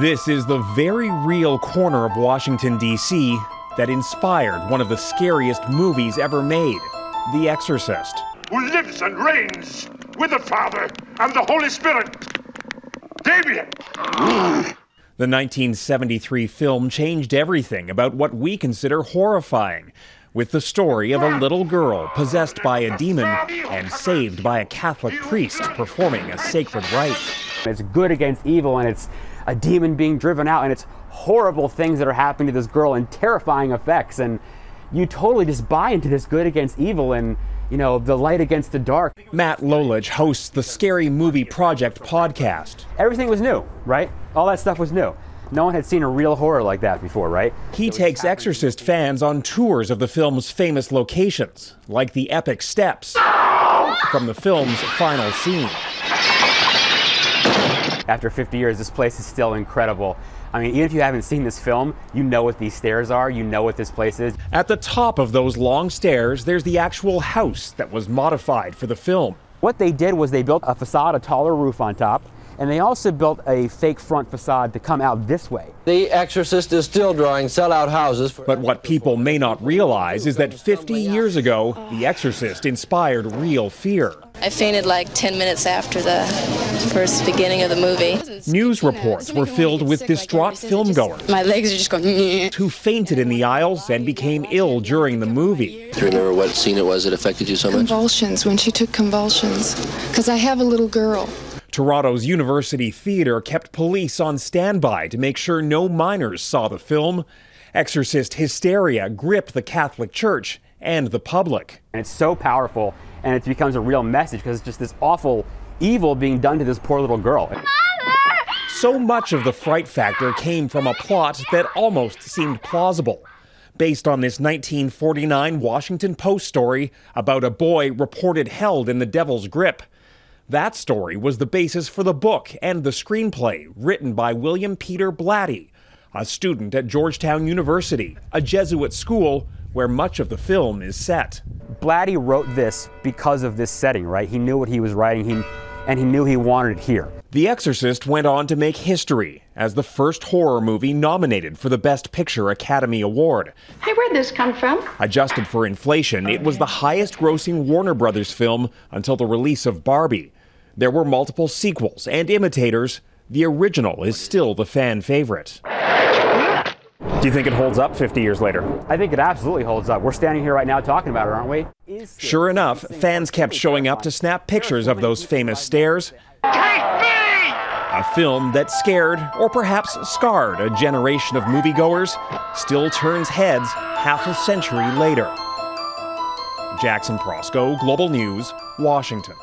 This is the very real corner of Washington, D.C. that inspired one of the scariest movies ever made The Exorcist. Who lives and reigns with the Father and the Holy Spirit. Damien! The 1973 film changed everything about what we consider horrifying, with the story of a little girl possessed by a demon and saved by a Catholic priest performing a sacred rite. It's good against evil, and it's a demon being driven out, and it's horrible things that are happening to this girl and terrifying effects. And you totally just buy into this good against evil and you know, the light against the dark. Matt Lolich hosts the Scary Movie Project podcast. Everything was new, right? All that stuff was new. No one had seen a real horror like that before, right? He takes Exorcist fans on tours of the film's famous locations, like the epic steps from the film's final scene. After 50 years, this place is still incredible. I mean, even if you haven't seen this film, you know what these stairs are, you know what this place is. At the top of those long stairs, there's the actual house that was modified for the film. What they did was they built a facade, a taller roof on top, and they also built a fake front facade to come out this way. The Exorcist is still drawing sellout houses. but what people may not realize is that 50 years ago, The Exorcist inspired real fear. I fainted like 10 minutes after the first beginning of the movie. News reports were filled with distraught filmgoers. My legs are just going. Who fainted in the aisles and became ill during the movie. Do you remember what scene it was that affected you so much? Convulsions, when she took convulsions. Because I have a little girl. Toronto's University Theatre kept police on standby to make sure no minors saw the film. Exorcist hysteria gripped the Catholic Church and the public. And it's so powerful, and it becomes a real message because it's just this awful evil being done to this poor little girl. So much of the fright factor came from a plot that almost seemed plausible. Based on this 1949 Washington Post story about a boy reported held in the devil's grip. That story was the basis for the book and the screenplay written by William Peter Blatty, a student at Georgetown University, a Jesuit school where much of the film is set. Blatty wrote this because of this setting, right? He knew what he was writing, he, and he knew he wanted it here. The Exorcist went on to make history as the first horror movie nominated for the Best Picture Academy Award. Hey, where'd this come from? Adjusted for inflation, it was the highest grossing Warner Brothers film until the release of Barbie. There were multiple sequels and imitators. The original is still the fan favorite. Do you think it holds up 50 years later? I think it absolutely holds up. We're standing here right now talking about it, aren't we? Sure enough, fans kept showing up to snap pictures of those famous stairs. A film that scared, or perhaps scarred, a generation of moviegoers still turns heads half a century later. Jackson Proskow, Global News, Washington.